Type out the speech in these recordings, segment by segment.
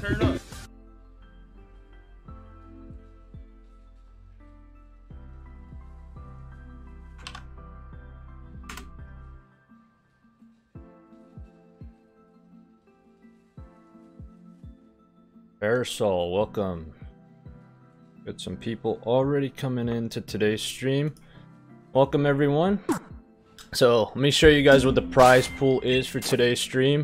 Turn up. Parasol, welcome. Got some people already coming into today's stream. Welcome everyone. So let me show you guys what the prize pool is for today's stream.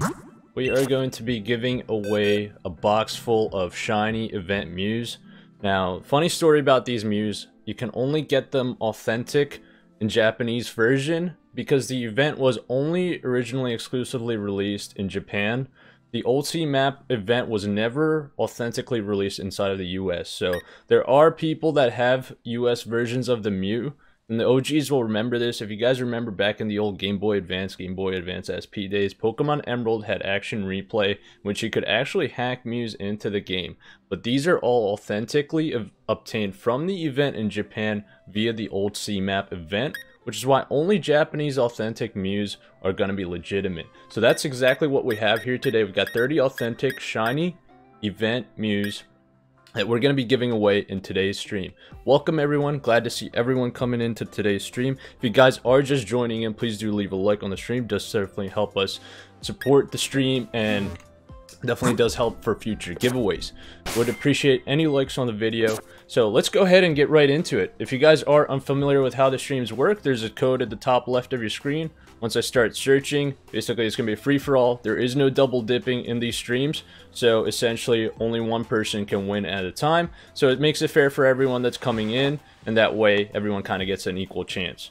We are going to be giving away a box full of shiny event Mews. Now, funny story about these Mews, you can only get them authentic in Japanese version because the event was only originally exclusively released in Japan the Sea Map event was never authentically released inside of the US. So there are people that have US versions of the Mew. And the OGs will remember this. If you guys remember back in the old Game Boy Advance, Game Boy Advance SP days, Pokemon Emerald had action replay, which you could actually hack Mews into the game. But these are all authentically obtained from the event in Japan via the Old Sea Map event, which is why only Japanese authentic Mews are going to be legitimate. So that's exactly what we have here today. We've got 30 authentic, shiny event Mews that we're going to be giving away in today's stream. Welcome everyone. Glad to see everyone coming into today's stream. If you guys are just joining in, please do leave a like on the stream. Does certainly help us support the stream and definitely does help for future giveaways. Would appreciate any likes on the video. So let's go ahead and get right into it. If you guys are unfamiliar with how the streams work, there's a code at the top left of your screen. Once I start searching, basically it's going to be free for all. There is no double dipping in these streams. So essentially only one person can win at a time. So it makes it fair for everyone that's coming in. And that way everyone kind of gets an equal chance.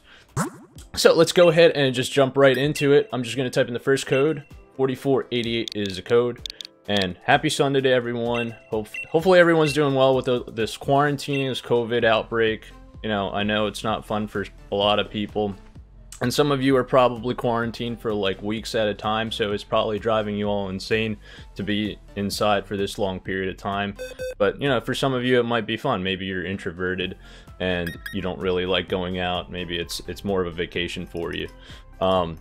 So let's go ahead and just jump right into it. I'm just going to type in the first code. 4488 is the code. And happy Sunday to everyone. Hope, hopefully everyone's doing well with the, this quarantine, this COVID outbreak. You know, I know it's not fun for a lot of people. And some of you are probably quarantined for like weeks at a time, so it's probably driving you all insane to be inside for this long period of time. But, you know, for some of you it might be fun. Maybe you're introverted and you don't really like going out. Maybe it's it's more of a vacation for you. Um,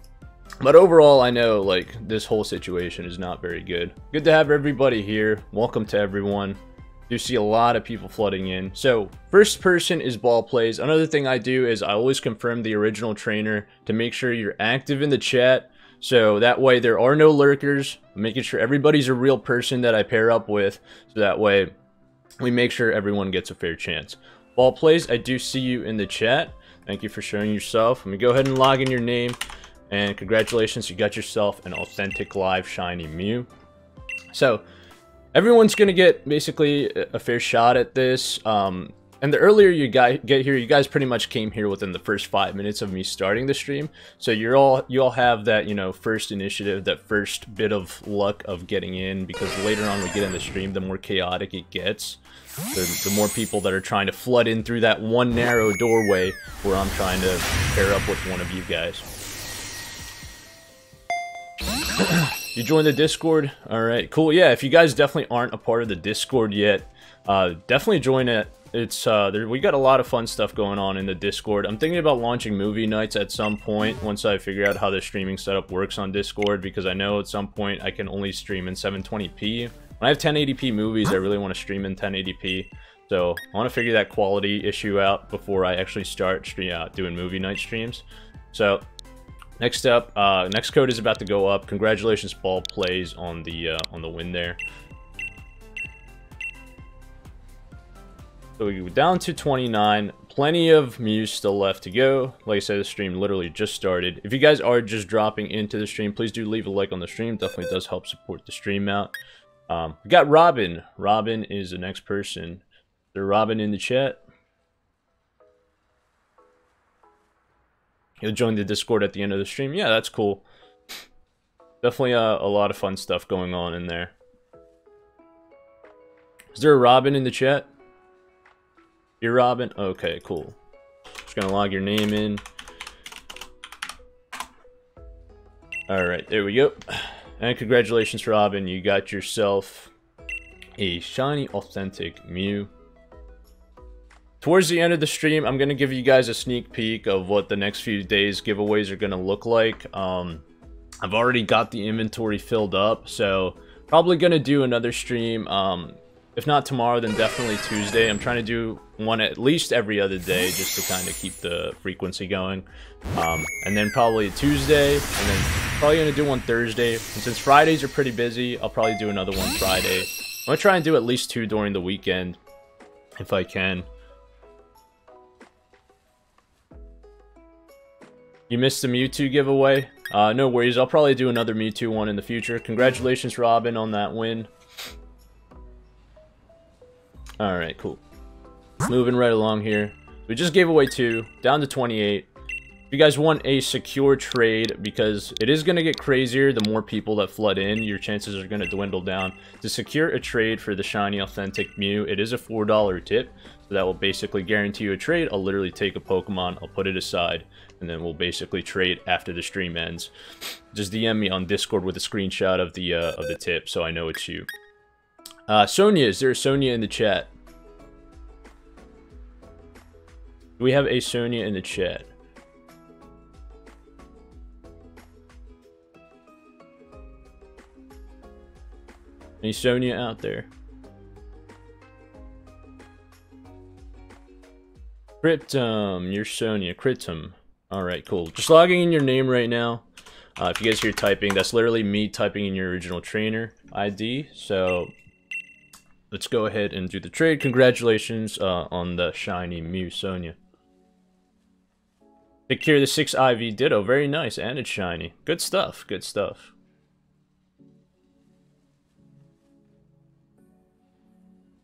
but overall, I know like this whole situation is not very good. Good to have everybody here. Welcome to everyone. Do see a lot of people flooding in. So first person is ball plays. Another thing I do is I always confirm the original trainer to make sure you're active in the chat. So that way there are no lurkers. making sure everybody's a real person that I pair up with. So that way we make sure everyone gets a fair chance. Ball plays, I do see you in the chat. Thank you for showing yourself. Let me go ahead and log in your name. And congratulations, you got yourself an authentic live shiny Mew. So, everyone's to get basically a fair shot at this. Um, and the earlier you guys get here, you guys pretty much came here within the first five minutes of me starting the stream. So you're all you all have that you know first initiative, that first bit of luck of getting in. Because later on we get in the stream, the more chaotic it gets, the, the more people that are trying to flood in through that one narrow doorway where I'm trying to pair up with one of you guys. you joined the Discord? Alright, cool. Yeah, if you guys definitely aren't a part of the Discord yet, uh, definitely join it. It's uh, there, we got a lot of fun stuff going on in the Discord. I'm thinking about launching movie nights at some point once I figure out how the streaming setup works on Discord because I know at some point I can only stream in 720p. When I have 1080p movies, I really want to stream in 1080p. So I want to figure that quality issue out before I actually start stream, uh, doing movie night streams. So Next up, uh, next code is about to go up. Congratulations, Ball plays on the uh, on the win there. So we go down to 29. Plenty of Mews still left to go. Like I said, the stream literally just started. If you guys are just dropping into the stream, please do leave a like on the stream. Definitely does help support the stream out. Um, we got Robin. Robin is the next person. There, Robin in the chat. You'll join the Discord at the end of the stream. Yeah, that's cool. Definitely uh, a lot of fun stuff going on in there. Is there a Robin in the chat? You're Robin? Okay, cool. Just gonna log your name in. Alright, there we go. And congratulations, Robin. You got yourself a shiny, authentic Mew. Towards the end of the stream, I'm going to give you guys a sneak peek of what the next few days giveaways are going to look like. Um, I've already got the inventory filled up, so Probably gonna do another stream. Um, if not tomorrow, then definitely Tuesday. I'm trying to do one at least every other day just to kind of keep the frequency going. Um, and then probably Tuesday, and then probably gonna do one Thursday. And since Fridays are pretty busy, I'll probably do another one Friday. I'm gonna try and do at least two during the weekend, if I can. You missed the Mewtwo giveaway? Uh, no worries, I'll probably do another Mewtwo one in the future. Congratulations, Robin, on that win. Alright, cool. Moving right along here. We just gave away two, down to 28. If you guys want a secure trade, because it is going to get crazier the more people that flood in, your chances are going to dwindle down. To secure a trade for the Shiny Authentic Mew, it is a $4 tip, so that will basically guarantee you a trade. I'll literally take a Pokemon, I'll put it aside, and then we'll basically trade after the stream ends. Just DM me on Discord with a screenshot of the uh, of the tip, so I know it's you. Uh, Sonia, is there Sonia in the chat? Do we have a Sonia in the chat? Any Sonia out there? Cryptum, you're Sonia. Cryptum. Alright, cool. Just logging in your name right now. Uh, if you guys hear typing, that's literally me typing in your original trainer ID. So let's go ahead and do the trade. Congratulations uh, on the shiny Mew Sonia. Secure the 6 IV Ditto. Very nice. And it's shiny. Good stuff. Good stuff.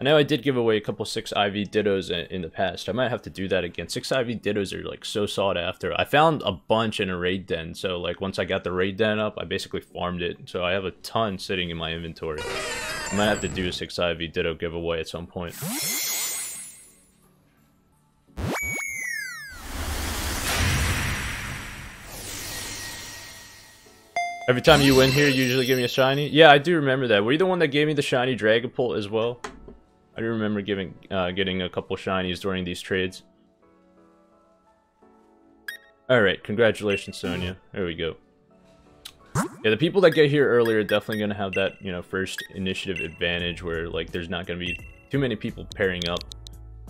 I know I did give away a couple 6 IV Dittos in the past. I might have to do that again. 6 IV Dittos are like so sought after. I found a bunch in a raid den. So like once I got the raid den up, I basically farmed it. So I have a ton sitting in my inventory. I might have to do a 6 IV Ditto giveaway at some point. Every time you win here, you usually give me a shiny? Yeah, I do remember that. Were you the one that gave me the shiny Dragapult as well? I do remember giving, uh, getting a couple shinies during these trades. Alright, congratulations, Sonia. There we go. Yeah, the people that get here earlier are definitely going to have that, you know, first initiative advantage where, like, there's not going to be too many people pairing up.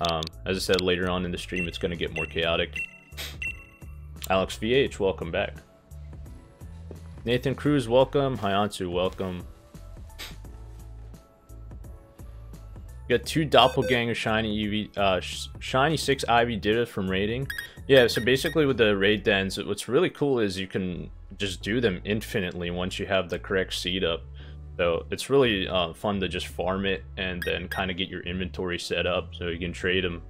Um, as I said, later on in the stream, it's going to get more chaotic. Alex VH, welcome back. Nathan Cruz, welcome. Hyansu, welcome. Got two doppelganger shiny EV, uh, shiny six IV Ditto from raiding. Yeah, so basically with the raid dens, what's really cool is you can just do them infinitely once you have the correct seed up. So it's really uh, fun to just farm it and then kind of get your inventory set up so you can trade them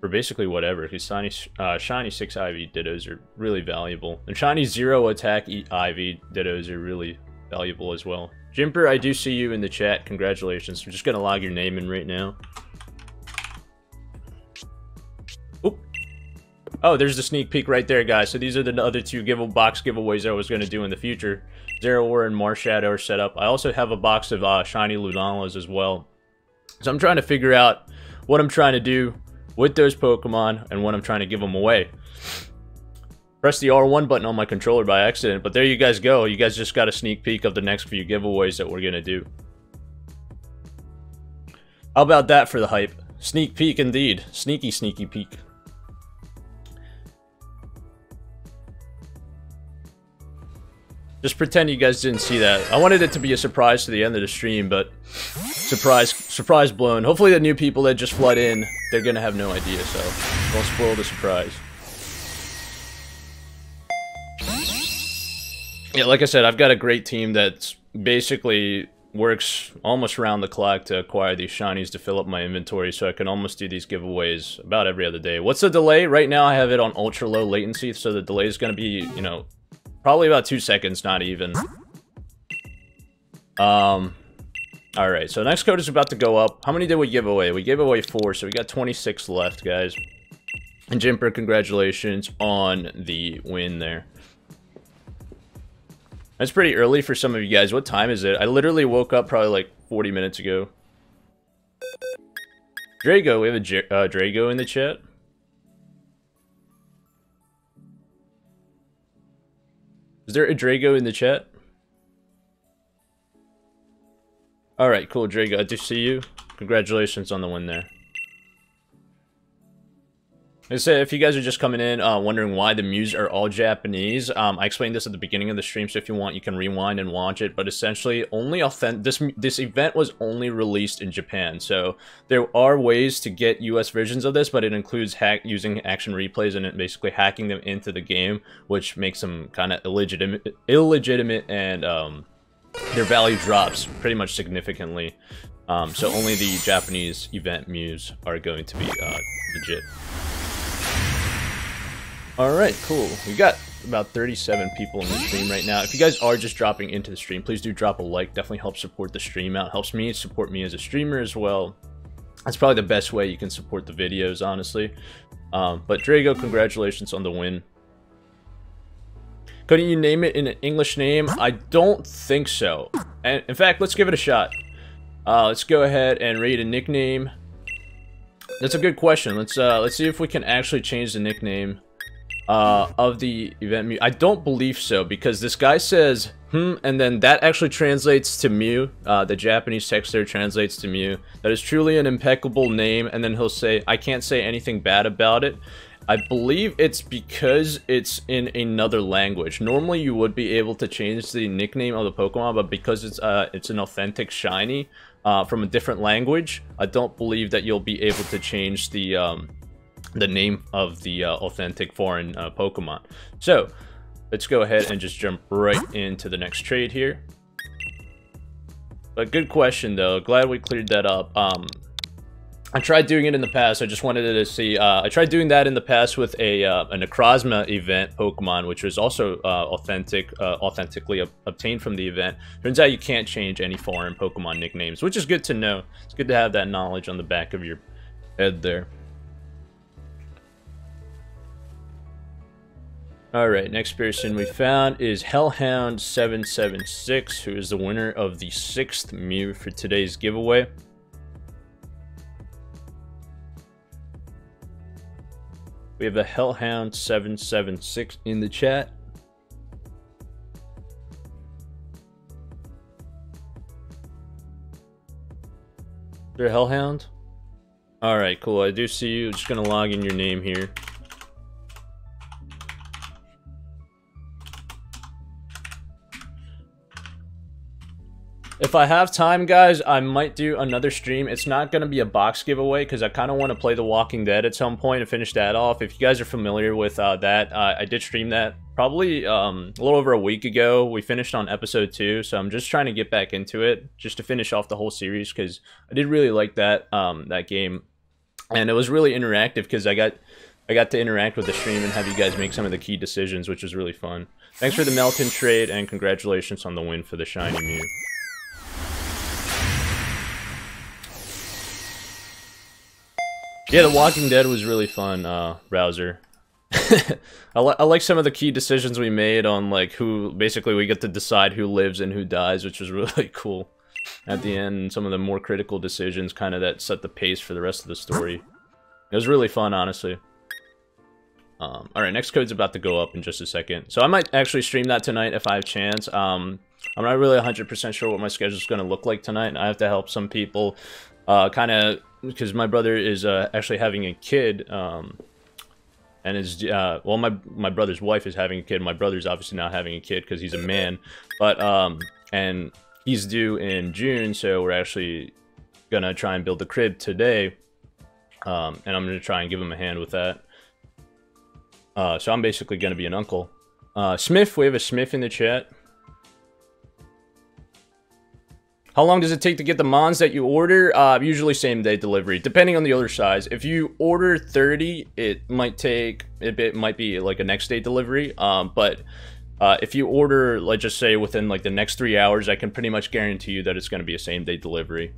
for basically whatever. Because shiny, uh, shiny 6 IV Dittos are really valuable. And shiny 0 attack IV Dittos are really valuable as well. Jimper, I do see you in the chat. Congratulations. I'm just going to log your name in right now. Oh, there's the sneak peek right there, guys. So these are the other two give box giveaways I was going to do in the future. Zeraora and Marshadow are set up. I also have a box of uh, shiny Lunalas as well. So I'm trying to figure out what I'm trying to do with those Pokemon and when I'm trying to give them away. Press the R1 button on my controller by accident, but there you guys go. You guys just got a sneak peek of the next few giveaways that we're going to do. How about that for the hype? Sneak peek indeed. Sneaky, sneaky peek. Just pretend you guys didn't see that. I wanted it to be a surprise to the end of the stream, but surprise, surprise blown. Hopefully the new people that just flood in, they're gonna have no idea, so don't spoil the surprise. Yeah, like I said, I've got a great team that basically works almost around the clock to acquire these shinies to fill up my inventory so I can almost do these giveaways about every other day. What's the delay? Right now I have it on ultra low latency, so the delay is going to be, you know, probably about two seconds, not even. Um, Alright, so next code is about to go up. How many did we give away? We gave away four, so we got 26 left, guys. And Jimper, congratulations on the win there. That's pretty early for some of you guys. What time is it? I literally woke up probably like 40 minutes ago. Drago, we have a uh, Drago in the chat. Is there a Drago in the chat? Alright, cool, Drago. Good to see you. Congratulations on the win there. Said, if you guys are just coming in uh, wondering why the Mews are all Japanese, um, I explained this at the beginning of the stream, so if you want, you can rewind and watch it. But essentially, only authentic this this event was only released in Japan, so there are ways to get U.S. versions of this, but it includes hack using action replays and basically hacking them into the game, which makes them kind of illegitimate, illegitimate, and um, their value drops pretty much significantly. Um, so only the Japanese event Mews are going to be uh, legit. Alright, cool. We got about 37 people in the stream right now. If you guys are just dropping into the stream, please do drop a like. Definitely helps support the stream out. Helps me support me as a streamer as well. That's probably the best way you can support the videos, honestly. Um, but Drago, congratulations on the win. Couldn't you name it in an English name? I don't think so. And in fact, let's give it a shot. Uh, let's go ahead and read a nickname. That's a good question. Let's uh, let's see if we can actually change the nickname uh, of the event Mew. I don't believe so because this guy says hmm, and then that actually translates to Mew. Uh, the Japanese text there translates to Mew. That is truly an impeccable name, and then he'll say, I can't say anything bad about it. I believe it's because it's in another language. Normally, you would be able to change the nickname of the Pokemon, but because it's uh, it's an authentic shiny uh, from a different language, I don't believe that you'll be able to change the um, the name of the uh, authentic foreign uh, Pokemon. So let's go ahead and just jump right into the next trade here. But good question though. Glad we cleared that up. Um, I tried doing it in the past. I just wanted to see. Uh, I tried doing that in the past with a uh, Necrozma event Pokemon, which was also uh, authentic, uh, authentically ob obtained from the event. Turns out you can't change any foreign Pokemon nicknames, which is good to know. It's good to have that knowledge on the back of your head there. Alright, next person we found is Hellhound776, who is the winner of the sixth Mew for today's giveaway. We have a Hellhound776 in the chat. They're Hellhound? Alright, cool. I do see you. Just gonna log in your name here. If I have time, guys, I might do another stream. It's not going to be a box giveaway because I kind of want to play The Walking Dead at some point and finish that off. If you guys are familiar with uh, that, uh, I did stream that probably um, a little over a week ago. We finished on episode two, so I'm just trying to get back into it just to finish off the whole series because I did really like that um, that game, and it was really interactive because I got I got to interact with the stream and have you guys make some of the key decisions, which was really fun. Thanks for the Meltan trade and congratulations on the win for the Shiny Mew. Yeah, The Walking Dead was really fun, uh, Browser. I, li I like some of the key decisions we made on, like, who... Basically, we get to decide who lives and who dies, which was really cool at the end. Some of the more critical decisions kind of that set the pace for the rest of the story. It was really fun, honestly. Um, Alright, next code's about to go up in just a second. So I might actually stream that tonight if I have chance. Um, I'm not really 100% sure what my schedule is going to look like tonight. I have to help some people uh, kind of because my brother is uh, actually having a kid, um, and is uh, well, my my brother's wife is having a kid. My brother's obviously not having a kid because he's a man, but um, and he's due in June, so we're actually gonna try and build the crib today, um, and I'm gonna try and give him a hand with that. Uh, so I'm basically gonna be an uncle. Uh, Smith, we have a Smith in the chat. How long does it take to get the mons that you order? Uh, usually same day delivery, depending on the order size. If you order 30, it might take, it, might be like a next day delivery. Um, but uh, if you order, let's just say within like the next three hours, I can pretty much guarantee you that it's going to be a same day delivery.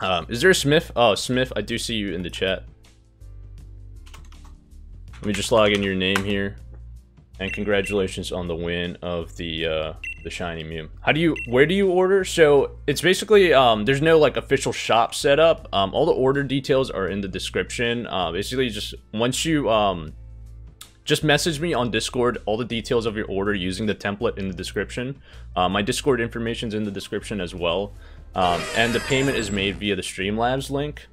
Um, is there a Smith? Oh, Smith, I do see you in the chat. Let me just log in your name here. And congratulations on the win of the uh, the shiny Mew. How do you, where do you order? So it's basically, um, there's no like official shop setup. Um, all the order details are in the description. Uh, basically just once you, um, just message me on Discord all the details of your order using the template in the description. Uh, my Discord information is in the description as well. Um, and the payment is made via the Streamlabs link.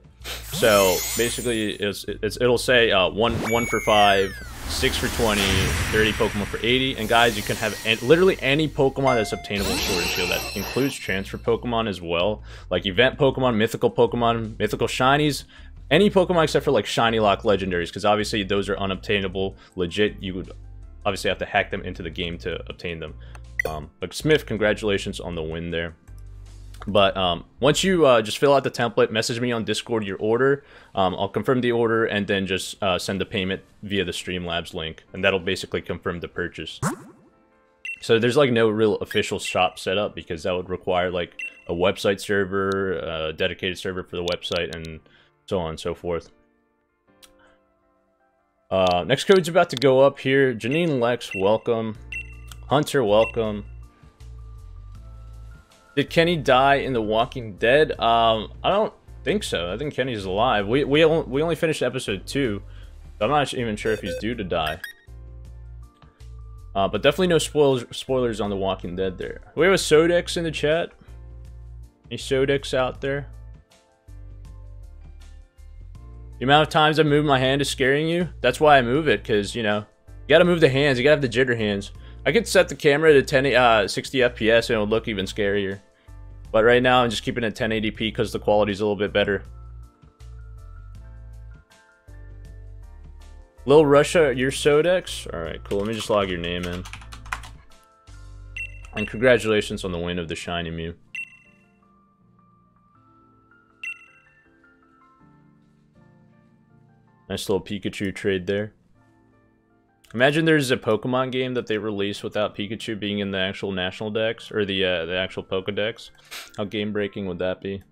So basically, it's, it's, it'll say uh, one one for five, six for 20, 30 Pokemon for 80. And guys, you can have literally any Pokemon that's obtainable in Sword and Shield. That includes transfer Pokemon as well, like event Pokemon, mythical Pokemon, mythical shinies, any Pokemon except for like Shiny Lock legendaries, because obviously those are unobtainable. Legit, you would obviously have to hack them into the game to obtain them. Um, but Smith, congratulations on the win there. But um, once you uh, just fill out the template, message me on Discord your order. Um, I'll confirm the order and then just uh, send the payment via the Streamlabs link, and that'll basically confirm the purchase. So there's like no real official shop setup because that would require like a website server, a dedicated server for the website, and so on and so forth. Uh, next code's about to go up here. Janine Lex, welcome. Hunter, welcome. Did Kenny die in The Walking Dead? Um, I don't think so. I think Kenny's alive. We we only, we only finished episode two. So I'm not even sure if he's due to die. Uh, but definitely no spoilers spoilers on The Walking Dead there. We have a Sodex in the chat. Any Sodex out there? The amount of times I move my hand is scaring you? That's why I move it, because, you know, you gotta move the hands. You gotta have the jitter hands. I could set the camera to 10, uh, 60 FPS and it would look even scarier. But right now, I'm just keeping it 1080p because the quality's a little bit better. Lil Russia, your Sodex? Alright, cool. Let me just log your name in. And congratulations on the win of the Shiny Mew. Nice little Pikachu trade there. Imagine there's a Pokemon game that they release without Pikachu being in the actual national dex or the uh, the actual Pokedex. How game breaking would that be?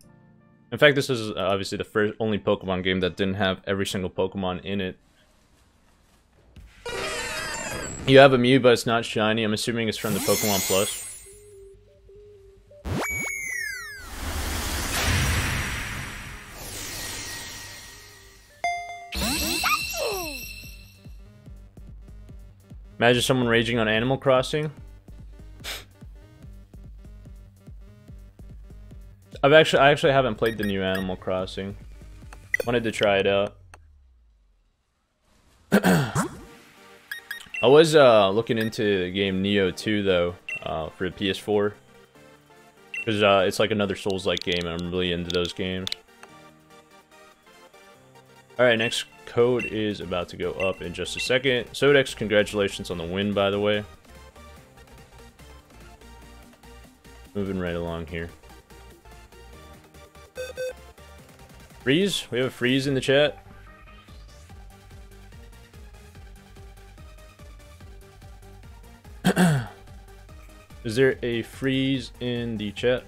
In fact, this is uh, obviously the first only Pokemon game that didn't have every single Pokemon in it. You have a Mew, but it's not shiny. I'm assuming it's from the Pokemon Plus. Imagine someone raging on Animal Crossing. I've actually I actually haven't played the new Animal Crossing. Wanted to try it out. I was uh, looking into the game Nioh 2 though uh, for the PS4 because uh, it's like another Souls-like game and I'm really into those games. Alright, next code is about to go up in just a second. Sodex, congratulations on the win, by the way. Moving right along here. Freeze? We have a freeze in the chat. Is there a freeze in the chat?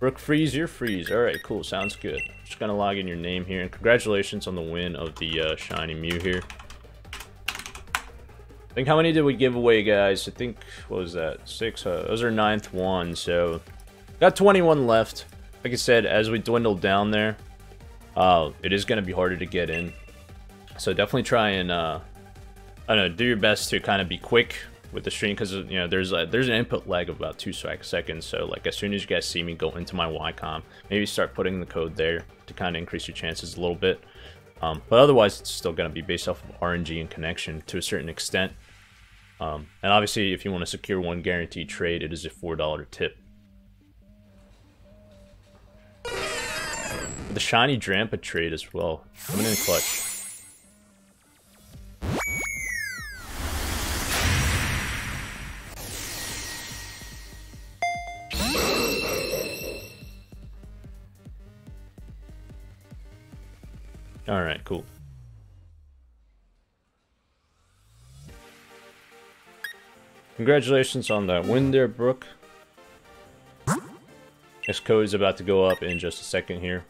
Brook Freeze, you're Freeze. Alright, cool. Sounds good. Just gonna log in your name here. And congratulations on the win of the uh, Shiny Mew here. I think how many did we give away, guys? I think, what was that? Six? Uh, those are ninth one, so... Got 21 left. Like I said, as we dwindle down there, uh, it is going to be harder to get in. So definitely try and, uh, I don't know, do your best to kind of be quick with the stream because you know there's a, there's an input lag of about two seconds. So like as soon as you guys see me go into my Y-Comm, maybe start putting the code there to kind of increase your chances a little bit. Um, but otherwise, it's still going to be based off of RNG and connection to a certain extent. Um, and obviously, if you want to secure one guaranteed trade, it is a $4 tip. The shiny Drampa trade as well. Coming in clutch. Alright, cool. Congratulations on that win there, Brooke. This code is about to go up in just a second here.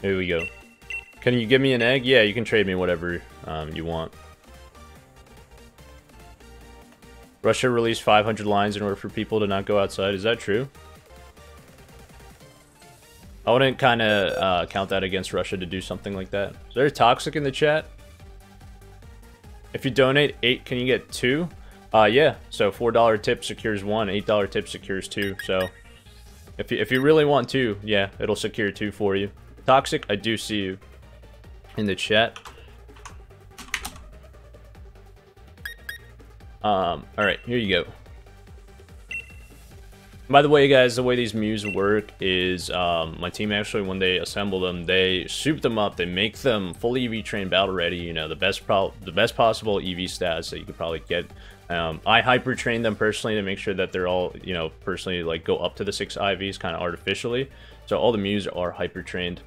Here we go. Can you give me an egg? Yeah, you can trade me whatever um, you want. Russia released 500 lines in order for people to not go outside. Is that true? I wouldn't kind of uh, count that against Russia to do something like that. Is there toxic in the chat? If you donate eight, can you get two? Uh, yeah. So four dollar tip secures one. Eight dollar tip secures two. So if you if you really want two, yeah, it'll secure two for you. Toxic, I do see you in the chat. Um, all right, here you go. By the way, guys, the way these Mews work is um, my team actually, when they assemble them, they soup them up. They make them fully EV trained battle ready. You know, the best the best possible EV stats that you could probably get. Um, I hyper train them personally to make sure that they're all, you know, personally like go up to the six IVs kind of artificially. So all the Mews are hyper trained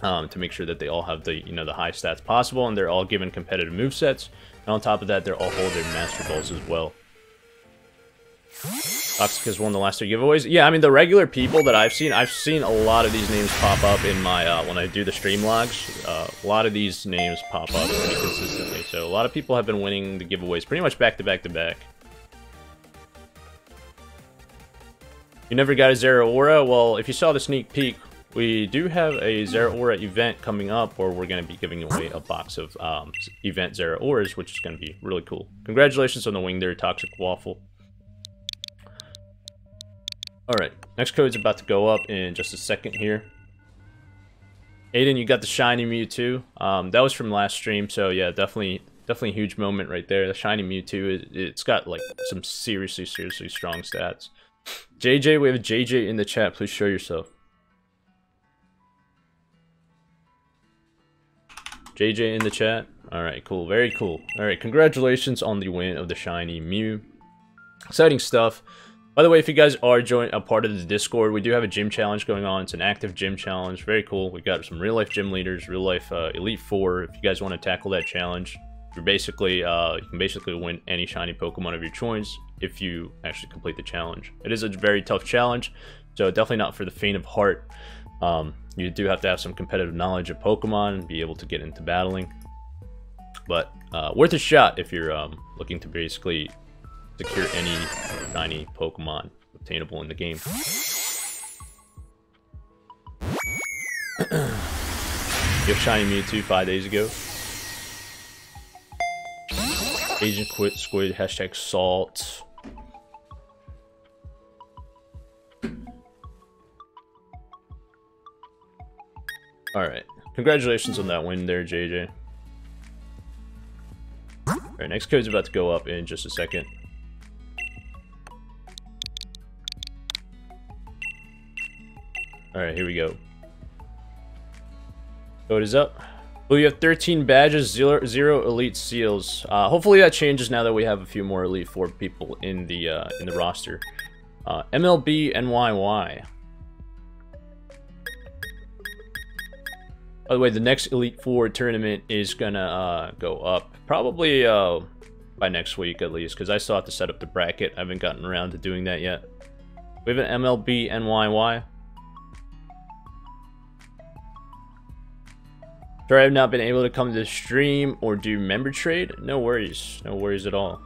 um, to make sure that they all have the, you know, the high stats possible and they're all given competitive move sets. And on top of that, they're all holding Master Balls as well. Toxic has won the last two giveaways. Yeah, I mean, the regular people that I've seen, I've seen a lot of these names pop up in my, uh, when I do the stream logs. Uh, a lot of these names pop up pretty consistently. So a lot of people have been winning the giveaways pretty much back to back to back. You never got a Zeraora? Well, if you saw the sneak peek, we do have a Zeraora event coming up where we're going to be giving away a box of um, event Zeraoras, which is going to be really cool. Congratulations on the wing there, Toxic Waffle. Alright, next code's about to go up in just a second here. Aiden, you got the shiny Mewtwo. Um, that was from last stream, so yeah, definitely definitely a huge moment right there. The shiny Mewtwo, it, it's got like some seriously, seriously strong stats. JJ, we have a JJ in the chat. Please show yourself. JJ in the chat. Alright, cool. Very cool. Alright, congratulations on the win of the shiny Mew. Exciting stuff. By the way, if you guys are join a part of the Discord, we do have a gym challenge going on. It's an active gym challenge. Very cool. We've got some real life gym leaders, real life uh, Elite Four. If you guys want to tackle that challenge, you're basically uh, you can basically win any shiny Pokemon of your choice if you actually complete the challenge. It is a very tough challenge, so definitely not for the faint of heart. Um, you do have to have some competitive knowledge of Pokemon and be able to get into battling. But uh, worth a shot if you're um, looking to basically secure any shiny Pokemon obtainable in the game. you have shiny Mewtwo five days ago. Agent quit squid, hashtag salt. Alright. Congratulations on that win there, JJ. Alright, next code's about to go up in just a second. Alright, here we go. Code is up. Well, you have 13 badges, zero, zero elite seals. Uh, hopefully that changes now that we have a few more elite four people in the uh, in the roster. Uh, MLB NYY. By the way, the next Elite Four tournament is gonna uh, go up probably uh, by next week at least, because I still have to set up the bracket. I haven't gotten around to doing that yet. We have an MLB NYY. Sorry I've not been able to come to the stream or do member trade. No worries. No worries at all.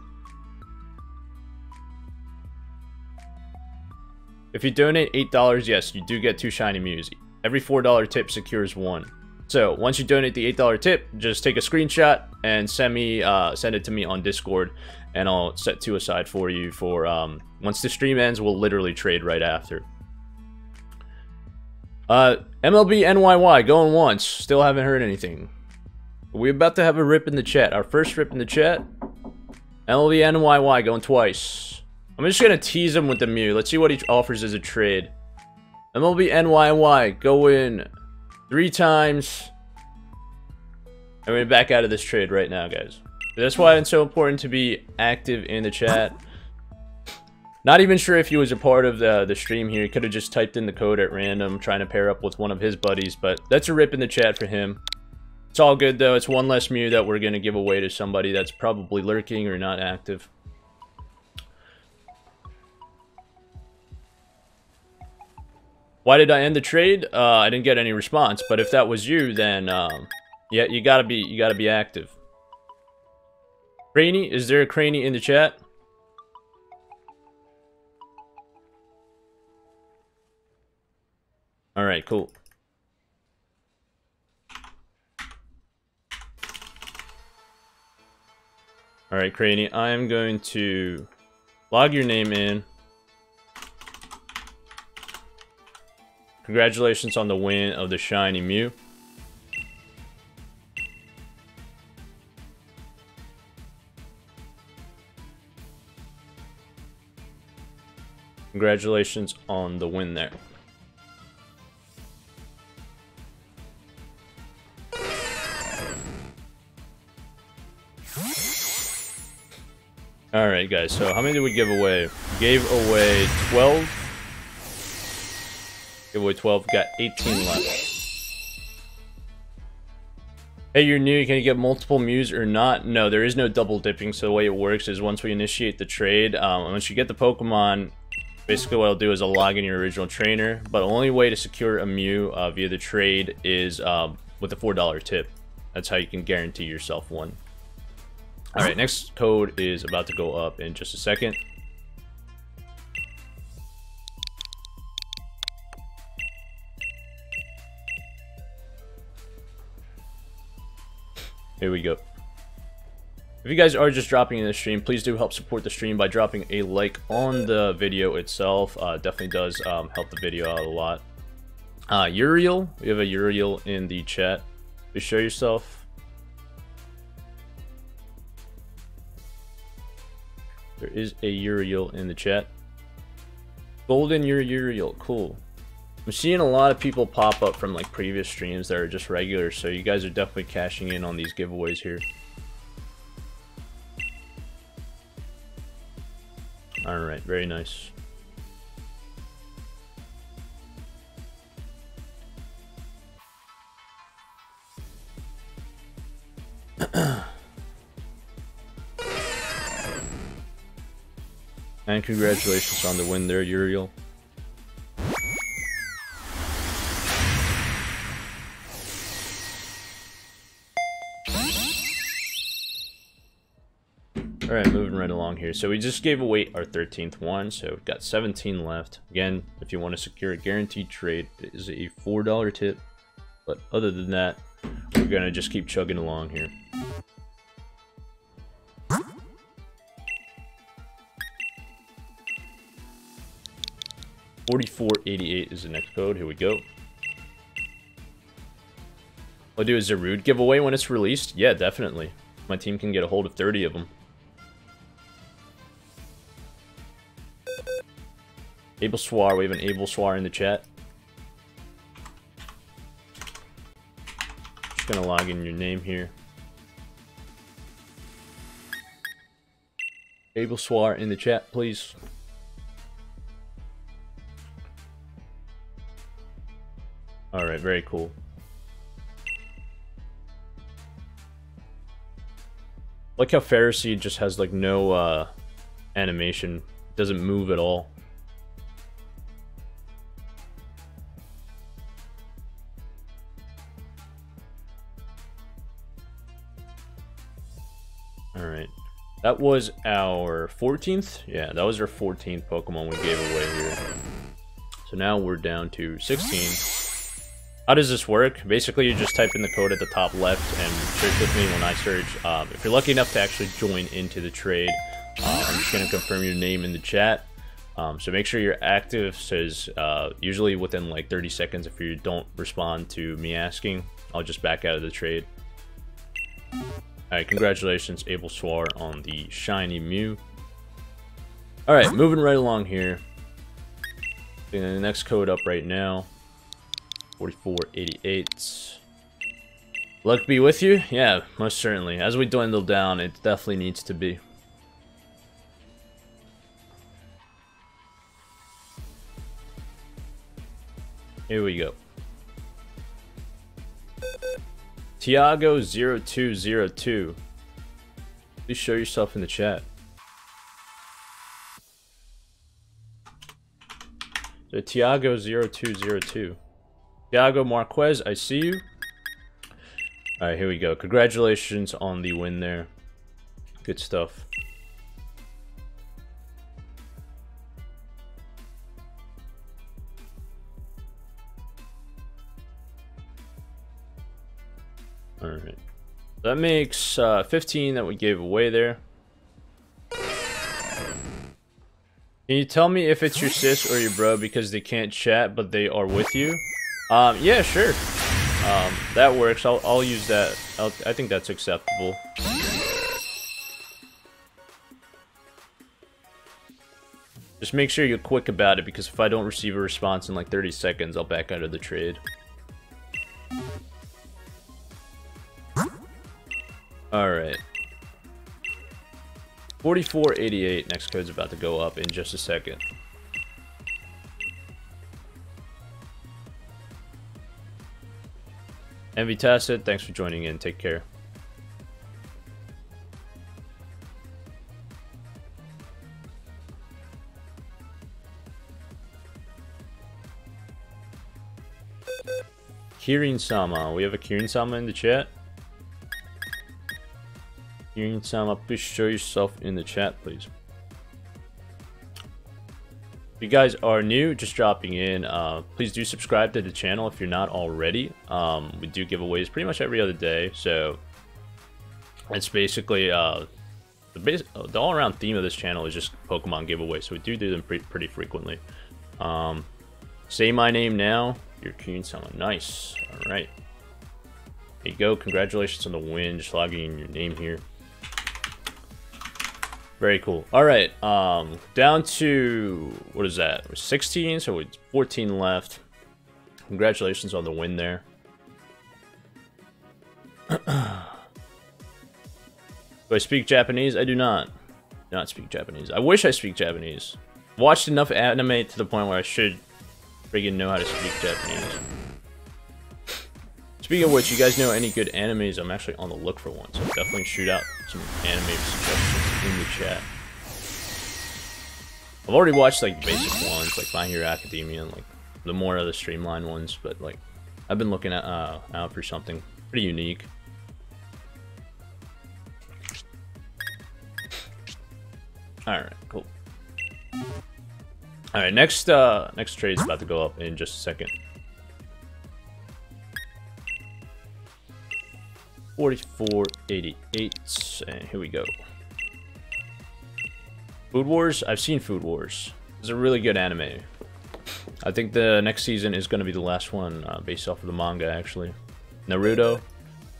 If you donate $8, yes, you do get two shiny Mews. Every $4 tip secures one. So once you donate the $8 tip, just take a screenshot and send me, uh, send it to me on Discord, and I'll set two aside for you for, um, once the stream ends, we'll literally trade right after. Uh, MLB NYY going once. Still haven't heard anything. We're about to have a rip in the chat. Our first rip in the chat. MLB NYY going twice. I'm just gonna tease him with the Mew. Let's see what he offers as a trade. MLB NYY going three times. I'm gonna back out of this trade right now, guys. That's why it's so important to be active in the chat. Not even sure if he was a part of the, the stream here. He could have just typed in the code at random, trying to pair up with one of his buddies, but that's a rip in the chat for him. It's all good, though. It's one less Mew that we're going to give away to somebody that's probably lurking or not active. Why did I end the trade? Uh, I didn't get any response, but if that was you, then, um, yeah, you gotta be, you gotta be active. Craney, is there a Craney in the chat? All right, cool. Alright, Craney, I am going to log your name in. Congratulations on the win of the Shiny Mew. Congratulations on the win there. Alright guys, so how many did we give away? Gave away 12. Give away 12, got 18 left. Hey, you're new, can you get multiple Mews or not? No, there is no double dipping, so the way it works is once we initiate the trade, um, once you get the Pokemon, basically what I'll do is I'll log in your original trainer, but the only way to secure a Mew uh, via the trade is um, with a $4 tip. That's how you can guarantee yourself one. Alright, next code is about to go up in just a second. Here we go. If you guys are just dropping in the stream, please do help support the stream by dropping a like on the video itself. Uh, definitely does um, help the video out a lot. Uh, Uriel, we have a Uriel in the chat. Please show yourself. There is a Uriel in the chat. Golden Uriel, cool. I'm seeing a lot of people pop up from like previous streams that are just regular, so you guys are definitely cashing in on these giveaways here. Alright, very nice. And congratulations on the win there, Uriel. Alright, moving right along here. So we just gave away our 13th one, so we've got 17 left. Again, if you want to secure a guaranteed trade, it is a $4 tip. But other than that, we're going to just keep chugging along here. 4488 is the next code. Here we go. I'll do a Zarude giveaway when it's released. Yeah, definitely. My team can get a hold of 30 of them. Able Swar, we have an Able Swar in the chat. Just gonna log in your name here. Able Swar in the chat, please. Alright, very cool. Like how Pharisee just has like no uh, animation. Doesn't move at all. Alright. That was our 14th? Yeah, that was our 14th Pokemon we gave away here. So now we're down to 16. How does this work? Basically, you just type in the code at the top left and search with me when I search. Um, if you're lucky enough to actually join into the trade, uh, I'm just going to confirm your name in the chat. Um, so make sure you're active, says uh, usually within like 30 seconds if you don't respond to me asking, I'll just back out of the trade. Alright, congratulations Able Swar on the Shiny Mew. Alright, moving right along here. the next code up right now. 4488. Luck be with you? Yeah, most certainly. As we dwindle down, it definitely needs to be. Here we go. Tiago0202. Please show yourself in the chat. So Tiago0202. Thiago Marquez, I see you. All right, here we go. Congratulations on the win there. Good stuff. All right. That makes uh, 15 that we gave away there. Can you tell me if it's your sis or your bro because they can't chat but they are with you? Um, yeah, sure. Um, that works. I'll, I'll use that. I'll, I think that's acceptable. Just make sure you're quick about it because if I don't receive a response in like 30 seconds, I'll back out of the trade. Alright. 4488, next code's about to go up in just a second. Envy Tacit, thanks for joining in. Take care. Kirin Sama. We have a Kirin Sama in the chat. Kirin Sama, please show yourself in the chat, please. You guys are new, just dropping in, uh, please do subscribe to the channel if you're not already. Um, we do giveaways pretty much every other day, so it's basically uh, the, base, the all-around theme of this channel is just Pokemon giveaways, so we do do them pre pretty frequently. Um, say my name now. You're Sama. Nice. All right. There you go. Congratulations on the win. Just logging in your name here. Very cool. All right, um, down to, what is that? 16, so it's 14 left. Congratulations on the win there. do I speak Japanese? I do not. Do not speak Japanese. I wish I speak Japanese. Watched enough anime to the point where I should friggin' know how to speak Japanese. Speaking of which, you guys know any good animes? I'm actually on the look for one, so definitely shoot out some anime suggestions in the chat. I've already watched like basic ones, like My Hero Academia, and like the more of the streamlined ones, but like I've been looking at uh, out for something pretty unique. All right, cool. All right, next uh, next trade is about to go up in just a second. 4488, and here we go. Food Wars? I've seen Food Wars. It's a really good anime. I think the next season is going to be the last one uh, based off of the manga, actually. Naruto.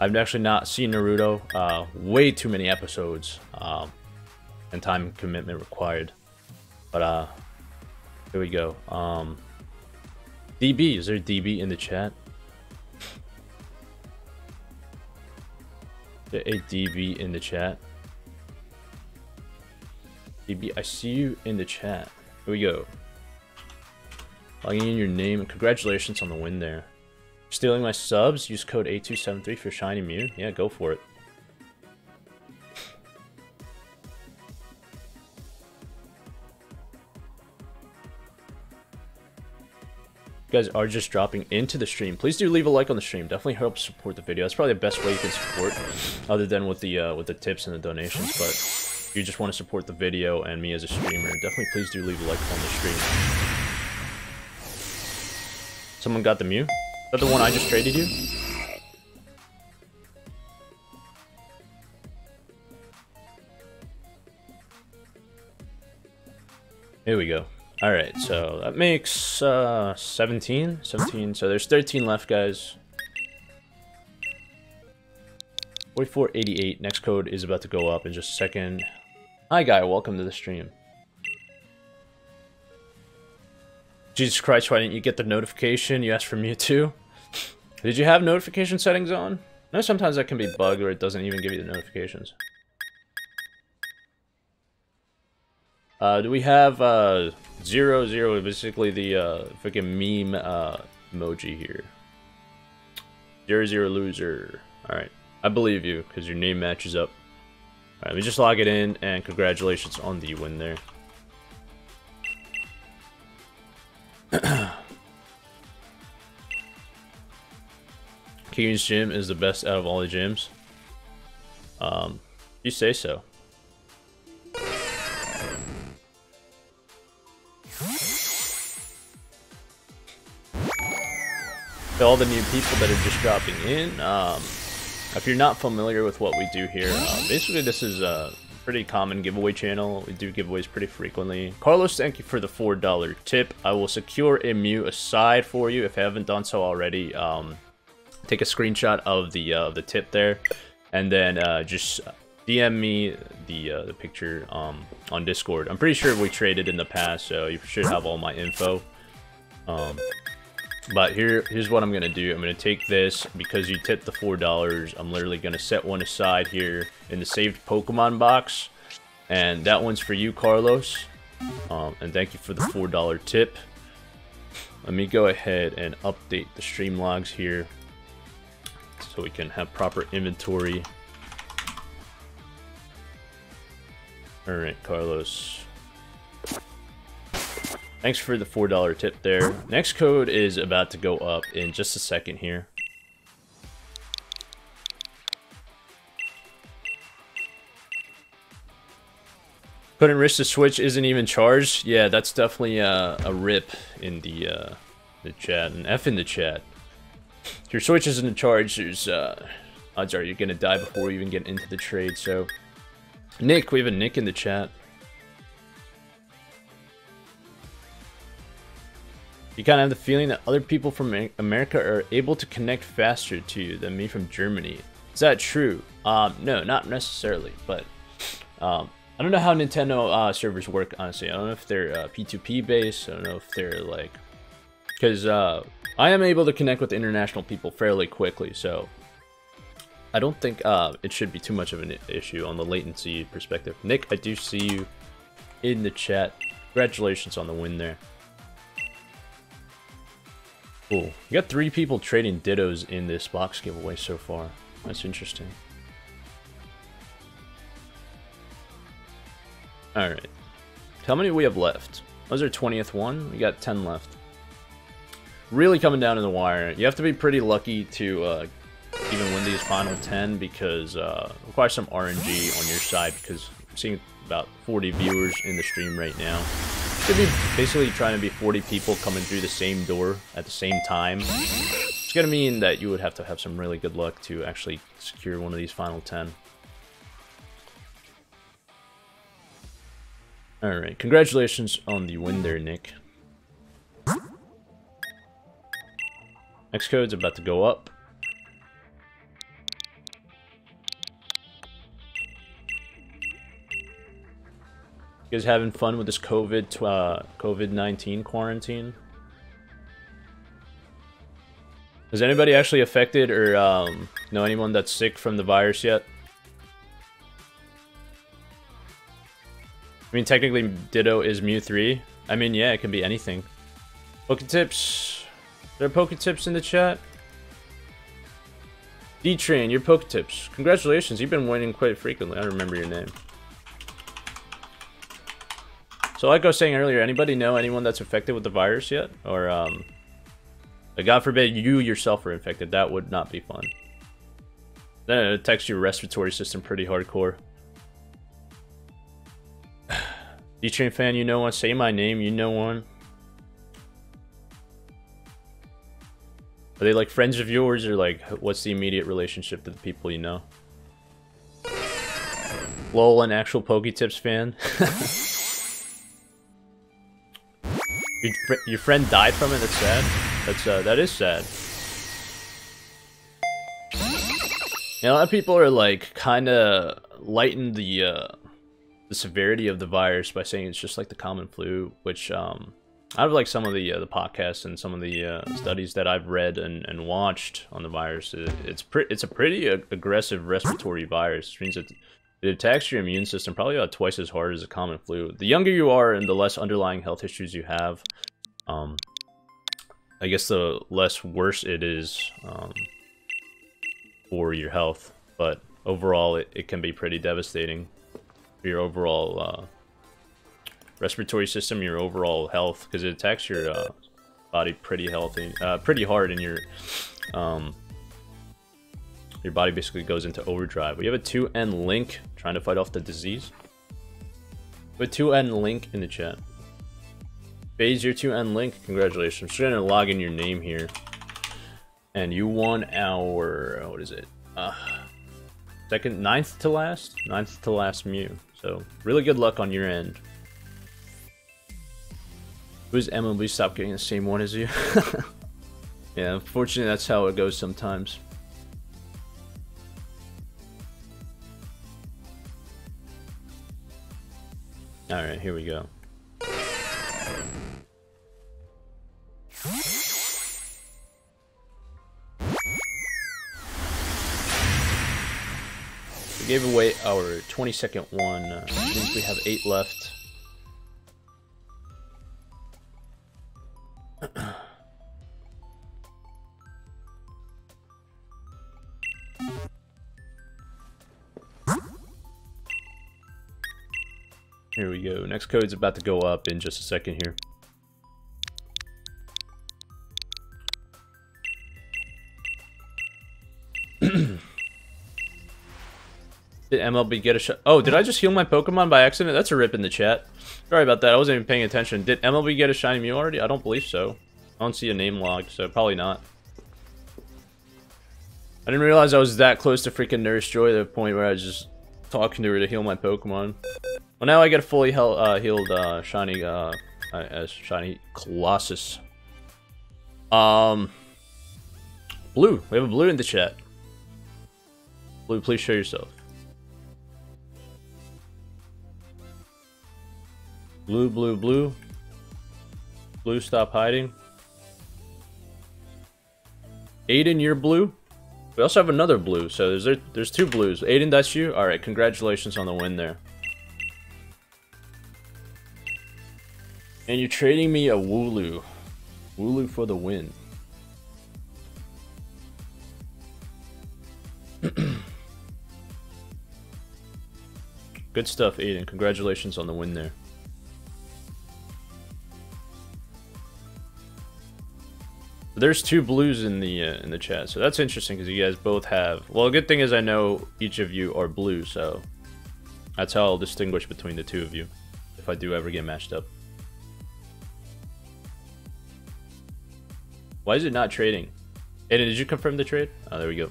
I've actually not seen Naruto. Uh, way too many episodes um, and time commitment required. But uh, here we go. Um, DB, is there DB in the chat? A DB in the chat. DB, I see you in the chat. Here we go. Logging in your name. Congratulations on the win there. Stealing my subs. Use code A273 for Shiny Mew. Yeah, go for it. Guys are just dropping into the stream, please do leave a like on the stream. Definitely help support the video. That's probably the best way you can support, other than with the uh, with the tips and the donations. But if you just want to support the video and me as a streamer, definitely please do leave a like on the stream. Someone got the Mew? Is that the one I just traded you? Here we go. Alright, so that makes uh, 17. 17, so there's 13 left, guys. 4488, next code is about to go up in just a second. Hi, guy, welcome to the stream. Jesus Christ, why didn't you get the notification? You asked for me too. Did you have notification settings on? No, sometimes that can be bugged or it doesn't even give you the notifications. Uh, do we have uh, zero zero? Basically the uh, freaking meme uh, emoji here. Zero zero loser. All right, I believe you because your name matches up. All right, let me just log it in and congratulations on the win there. Kirin's gym is the best out of all the gyms. Um, you say so. To all the new people that are just dropping in. Um, if you're not familiar with what we do here, uh, basically this is a pretty common giveaway channel. We do giveaways pretty frequently. Carlos, thank you for the $4 tip. I will secure a Mew aside for you if I haven't done so already. Um, take a screenshot of the uh, the tip there, and then uh, just DM me the uh, the picture um, on Discord. I'm pretty sure we traded in the past, so you should have all my info. Um, but here, here's what I'm gonna do. I'm gonna take this because you tipped the four dollars. I'm literally gonna set one aside here in the saved Pokemon box, and that one's for you, Carlos. Um, and thank you for the four dollar tip. Let me go ahead and update the stream logs here so we can have proper inventory. All right, Carlos. Thanks for the $4 tip there. Next code is about to go up in just a second here. Couldn't risk the Switch isn't even charged. Yeah, that's definitely uh, a rip in the uh, the chat. and F in the chat. If your Switch isn't charged, there's uh, odds are you're gonna die before you even get into the trade. So, Nick, we have a Nick in the chat. You kind of have the feeling that other people from America are able to connect faster to you than me from Germany. Is that true? Um, no, not necessarily, but um, I don't know how Nintendo uh, servers work, honestly. I don't know if they're uh, P2P based. I don't know if they're like... Because uh, I am able to connect with international people fairly quickly, so... I don't think uh, it should be too much of an issue on the latency perspective. Nick, I do see you in the chat. Congratulations on the win there. Cool. You got three people trading dittos in this box giveaway so far. That's interesting. Alright. How many we have left? Was our 20th one? We got 10 left. Really coming down to the wire. You have to be pretty lucky to uh, even win these final 10 because uh, requires some RNG on your side because I'm seeing about 40 viewers in the stream right now. Should be basically trying to be 40 people coming through the same door at the same time. It's gonna mean that you would have to have some really good luck to actually secure one of these final 10. Alright, congratulations on the win there, Nick. Next code's about to go up. You guys having fun with this COVID uh, COVID-19 quarantine? Is anybody actually affected or um, know anyone that's sick from the virus yet? I mean, technically, Ditto is Mew 3. I mean, yeah, it can be anything. Poketips. There are Poketips in the chat? D-Train, your Poketips. Congratulations, you've been winning quite frequently. I remember your name. So like I was saying earlier, anybody know anyone that's infected with the virus yet? Or, um, God forbid you yourself are infected. That would not be fun. Then it attacks your respiratory system pretty hardcore. D-Train fan, you know one. Say my name, you know one. Are they like friends of yours or like what's the immediate relationship to the people you know? Lol, an actual Poketips fan. Your, your friend died from it? That's sad. That's, uh, that is sad. You know, a lot of people are, like, kind of lighten the, uh, the severity of the virus by saying it's just like the common flu, which, um, out of, like, some of the, uh, the podcasts and some of the, uh, studies that I've read and, and watched on the virus, it, it's, pre it's a pretty aggressive respiratory virus, which means that it attacks your immune system probably about twice as hard as a common flu. The younger you are and the less underlying health issues you have, um, I guess the less worse it is um, for your health. But overall, it, it can be pretty devastating for your overall uh, respiratory system, your overall health, because it attacks your uh, body pretty healthy, uh, pretty hard, in your um, your body basically goes into overdrive. We have a 2N link trying to fight off the disease. We have a 2N link in the chat. Phase your 2N link, congratulations. I'm just gonna log in your name here. And you won our, what is it? Uh, second, ninth to last? Ninth to last Mew. So really good luck on your end. Who's MLB stop getting the same one as you? yeah, unfortunately that's how it goes sometimes. Alright, here we go. We gave away our 20 second one, uh, means we have 8 left. Here we go. Next code's about to go up in just a second here. did MLB get a shot? Oh, did I just heal my Pokemon by accident? That's a rip in the chat. Sorry about that. I wasn't even paying attention. Did MLB get a shiny Mew already? I don't believe so. I don't see a name log, so probably not. I didn't realize I was that close to freaking Nurse Joy to the point where I was just talking to her to heal my Pokemon. Well, now I get a fully uh, healed uh, shiny, uh, as shiny Coalossal. Um, Blue. We have a Blue in the chat. Blue, please show yourself. Blue, blue, blue. Blue, stop hiding. Aiden, you're blue. We also have another blue, so there's there's two blues. Aiden, that's you? Alright, congratulations on the win there. And you're trading me a Wooloo. Wooloo for the win. Good stuff, Aiden. Congratulations on the win there. There's two blues in the uh, in the chat, so that's interesting because you guys both have. Well, a good thing is I know each of you are blue, so that's how I'll distinguish between the two of you if I do ever get matched up. Why is it not trading? Aiden, did you confirm the trade? Oh, there we go.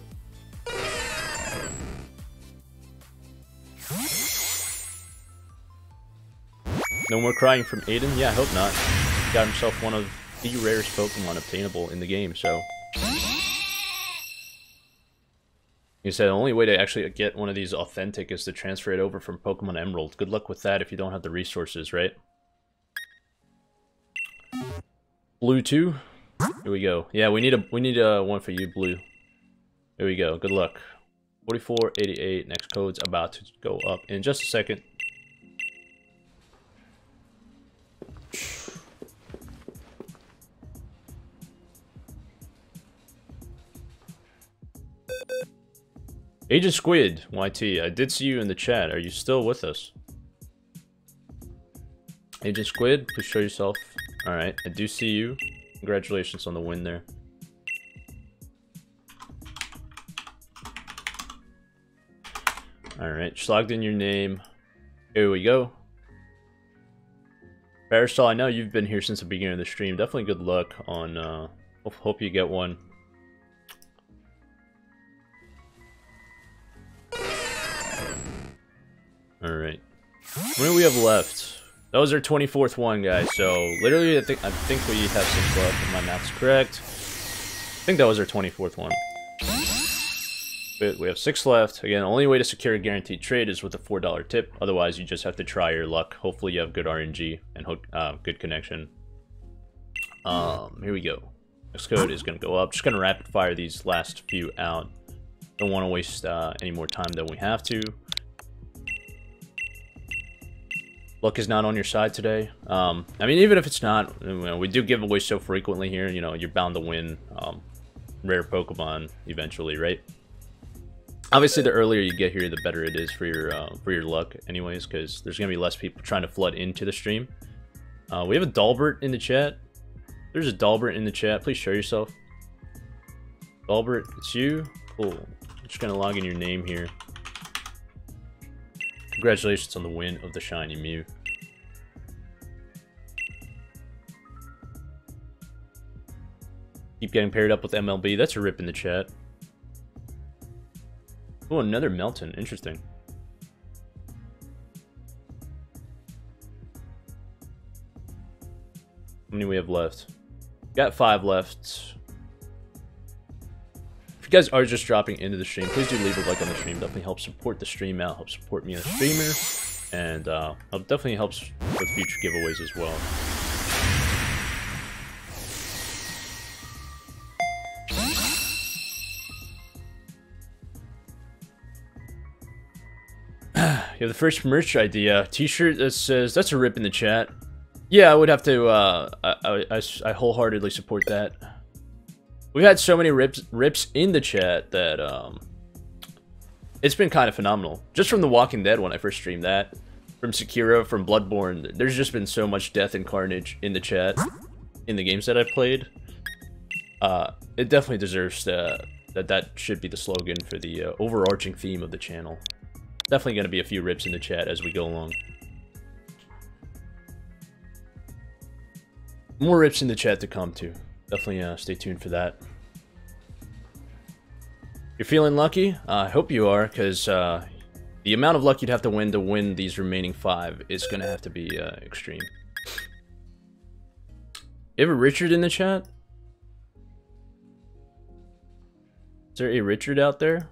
No more crying from Aiden? Yeah, I hope not. He Got himself one of the rarest Pokemon obtainable in the game, so... You said the only way to actually get one of these authentic is to transfer it over from Pokemon Emerald. Good luck with that if you don't have the resources, right? Blue 2? Here we go. Yeah, we need a we need a one for you, Blue. Here we go. Good luck. 4488. Next code's about to go up in just a second. Agent Squid, YT, I did see you in the chat. Are you still with us? Agent Squid, please show yourself. Alright, I do see you. Congratulations on the win there. Alright, just logged in your name. Here we go. Parasol, I know you've been here since the beginning of the stream. Definitely good luck on, uh, hope you get one. Alright. What do we have left? Was our 24th one, guys. So, literally, I think I think we have six left, if my math's correct. I think that was our 24th one. But we have six left. Again, the only way to secure a guaranteed trade is with a $4 tip. Otherwise, you just have to try your luck. Hopefully, you have good RNG and uh, good connection. Um, here we go. Next code is going to go up. Just going to rapid fire these last few out. Don't want to waste uh, any more time than we have to. Luck is not on your side today. Um, I mean, even if it's not, you know, we do give away so frequently here, you know, you're bound to win um, rare Pokemon eventually, right? Obviously, the earlier you get here, the better it is for your uh, for your luck, anyways, because there's gonna be less people trying to flood into the stream. Uh, we have a Dalbert in the chat. There's a Dalbert in the chat. Please show yourself. Dalbert, it's you. Cool. I'm just gonna log in your name here. Congratulations on the win of the Shiny Mew. Keep getting paired up with MLB. That's a rip in the chat. Oh, another Meltan. Interesting. How many we have left? Got five left. You guys are just dropping into the stream, please do leave a like on the stream. Definitely helps support the stream out, helps support me as a streamer, and uh, definitely helps with future giveaways as well. You have the first merch idea. T-shirt that says, that's a rip in the chat. Yeah, I would have to, uh, I, I, I wholeheartedly support that. We've had so many rips, rips in the chat that, um, it's been kind of phenomenal. Just from The Walking Dead when I first streamed that, from Sekiro, from Bloodborne, there's just been so much death and carnage in the chat, in the games that I've played. Uh, it definitely deserves to, that that should be the slogan for the uh, overarching theme of the channel. Definitely going to be a few rips in the chat as we go along. More rips in the chat to come too. Definitely uh, stay tuned for that. You're feeling lucky? Uh, I hope you are, because uh, the amount of luck you'd have to win to win these remaining five is going to have to be uh, extreme. You have a Richard in the chat? Is there a Richard out there?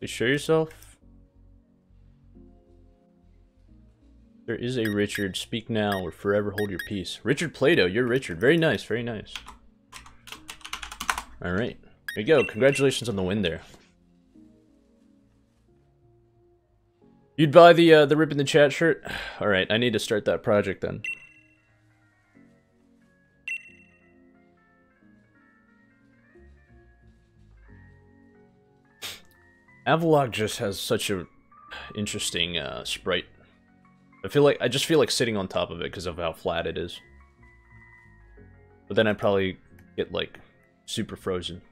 You show yourself? There is a Richard. Speak now or forever hold your peace. Richard Plato, you're Richard. Very nice, very nice. Alright. There you go. Congratulations on the win there. You'd buy the uh, the rip in the chat shirt? Alright, I need to start that project then. Avalugg just has such a interesting uh, sprite I feel like I just feel like sitting on top of it because of how flat it is. But then I'd probably get like super frozen.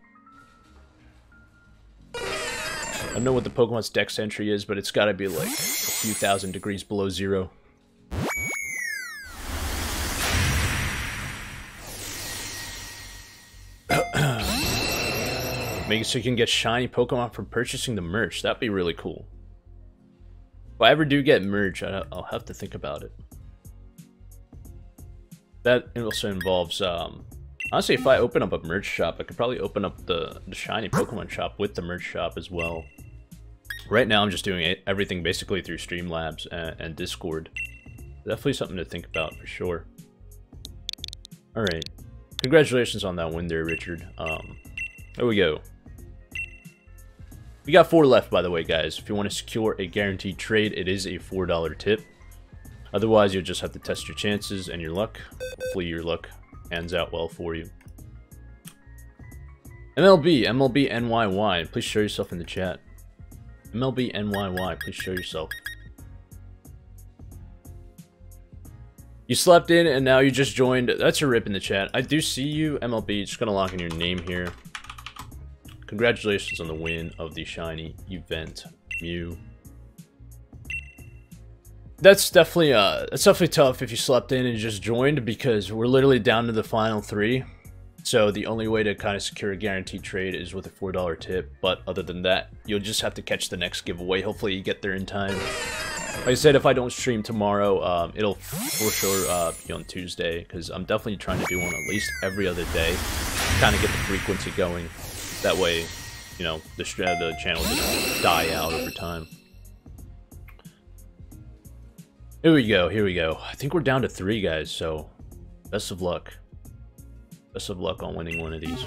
I don't know what the Pokemon's dex entry is, but it's gotta be like a few thousand degrees below zero. Make it so you can get shiny Pokemon from purchasing the merch. That'd be really cool. If I ever do get merch, I'll have to think about it. That also involves, um, honestly, if I open up a merch shop, I could probably open up the, the shiny Pokemon shop with the merch shop as well. Right now, I'm just doing everything basically through Streamlabs and, and Discord. Definitely something to think about for sure. Alright. Congratulations on that win there, Richard. Um, there we go. We got four left, by the way, guys. If you want to secure a guaranteed trade, it is a $4 tip. Otherwise, you'll just have to test your chances and your luck. Hopefully your luck hands out well for you. MLB, MLB NYY, please show yourself in the chat. MLB NYY, please show yourself. You slept in and now you just joined. That's a rip in the chat. I do see you, MLB. Just gonna lock in your name here. Congratulations on the win of the shiny event, Mew. That's definitely uh that's definitely tough if you slept in and just joined because we're literally down to the final three. So the only way to kind of secure a guaranteed trade is with a $4 tip. But other than that, you'll just have to catch the next giveaway. Hopefully you get there in time. Like I said, if I don't stream tomorrow, um, it'll for sure uh, be on Tuesday because I'm definitely trying to do one at least every other day. Kind of get the frequency going. That way, you know, the, the channel doesn't die out over time. Here we go, here we go. I think we're down to three guys, so best of luck. Best of luck on winning one of these.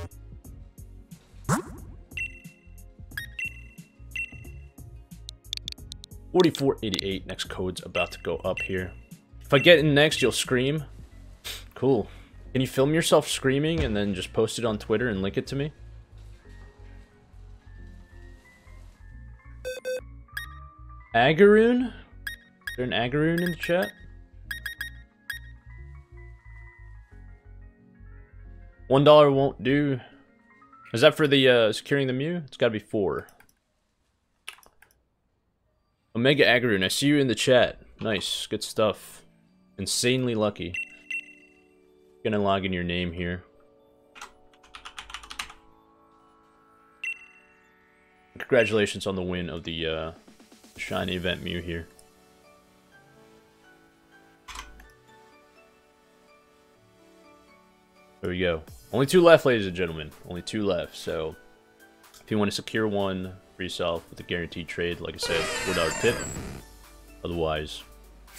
Forty-four eighty-eight. Next code's about to go up here. If I get in next, you'll scream. Cool. Can you film yourself screaming and then just post it on Twitter and link it to me? Agaroon? There an Agaroon in the chat? One dollar won't do. Is that for the uh, securing the Mew? It's got to be four. Omega Agaroon, I see you in the chat. Nice, good stuff. Insanely lucky. Gonna log in your name here. Congratulations on the win of the uh, shiny event Mew here. There we go. Only two left, ladies and gentlemen. Only two left. So if you want to secure one for yourself with a guaranteed trade, like I said, with our tip. Otherwise,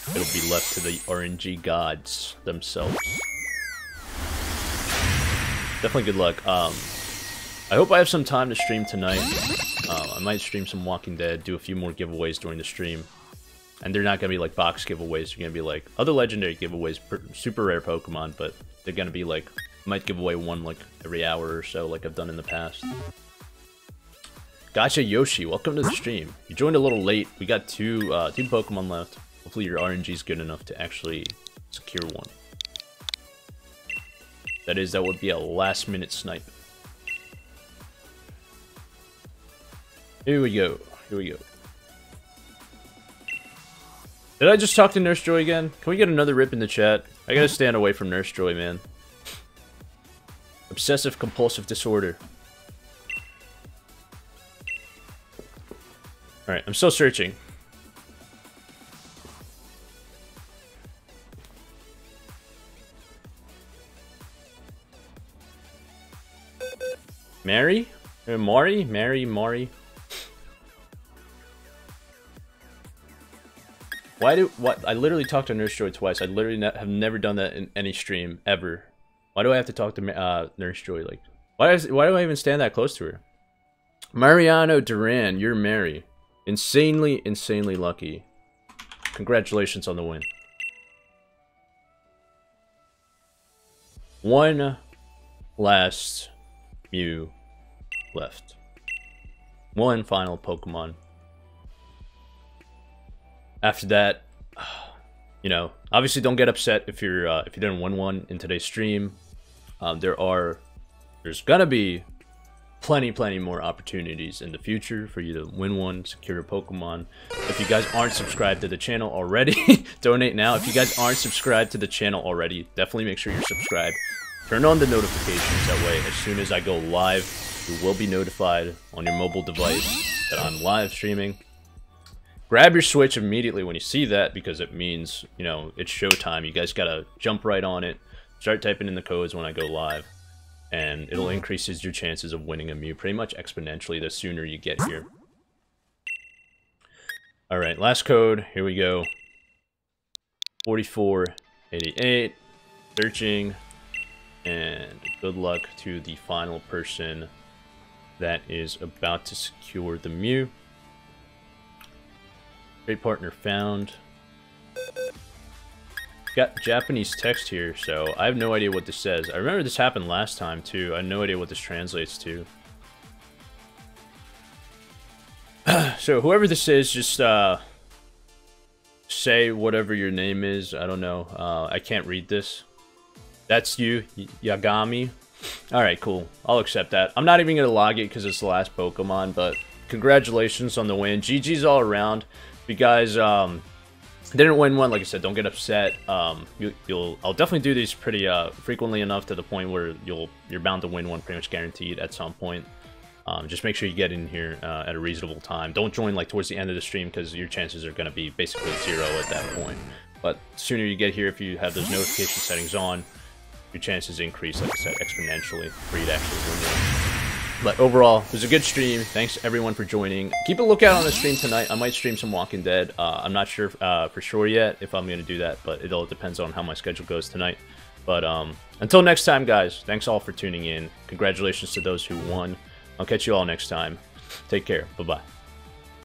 it'll be left to the RNG gods themselves. Definitely good luck. Um, I hope I have some time to stream tonight. Uh, I might stream some Walking Dead, do a few more giveaways during the stream. And they're not going to be like box giveaways. They're going to be like other legendary giveaways, super rare Pokemon, but they're going to be like, might give away one like every hour or so like I've done in the past. Gotcha Yoshi, welcome to the stream. You joined a little late. We got two, uh, two Pokemon left. Hopefully your RNG is good enough to actually secure one. That is, that would be a last minute snipe. Here we go. Here we go. Did I just talk to Nurse Joy again? Can we get another rip in the chat? I gotta stand away from Nurse Joy, man. Obsessive compulsive disorder. Alright, I'm still searching. Mary? Uh, Mari? Mary? Mari? Why do what? I literally talked to Nurse Joy twice. I literally ne have never done that in any stream ever. Why do I have to talk to uh, Nurse Joy? Like, why does why do I even stand that close to her? Mariano Duran, you're Mary. Insanely, insanely lucky. Congratulations on the win. One last Mew left. One final Pokemon after that, you know, obviously don't get upset if you're uh, if you didn't win one in today's stream. Um, there are there's gonna be plenty plenty more opportunities in the future for you to win one secure a pokemon. If you guys aren't subscribed to the channel already donate now. If you guys aren't subscribed to the channel already definitely make sure you're subscribed. Turn on the notifications that way as soon as i go live you will be notified on your mobile device that i'm live streaming. Grab your Switch immediately when you see that because it means, you know, it's showtime. You guys gotta jump right on it, start typing in the codes when I go live, and it'll mm-hmm. increases your chances of winning a Mew pretty much exponentially the sooner you get here. Alright, last code, here we go. 4488, searching, and good luck to the final person that is about to secure the Mew. Great partner found. Got Japanese text here, so I have no idea what this says. I remember this happened last time, too. I have no idea what this translates to. so whoever this is, just uh, say whatever your name is. I don't know. Uh, I can't read this. That's you, Yagami. Alright, cool. I'll accept that. I'm not even going to log it because it's the last Pokemon, but congratulations on the win. GG's all around. If you guys um, didn't win one, like I said, don't get upset. Um, you, will I'll definitely do these pretty uh, frequently enough to the point where you'll you're bound to win one, pretty much guaranteed at some point. Um, just make sure you get in here uh, at a reasonable time. Don't join like towards the end of the stream because your chances are going to be basically zero at that point. But sooner you get here, if you have those notification settings on, your chances increase, like I said, exponentially for you to actually win but overall, it was a good stream. Thanks everyone for joining. Keep a lookout on the stream tonight. I might stream some Walking Dead. Uh, I'm not sure uh, for sure yet if I'm going to do that, but it all depends on how my schedule goes tonight. But um, until next time, guys, thanks all for tuning in. Congratulations to those who won. I'll catch you all next time. Take care. Bye-bye.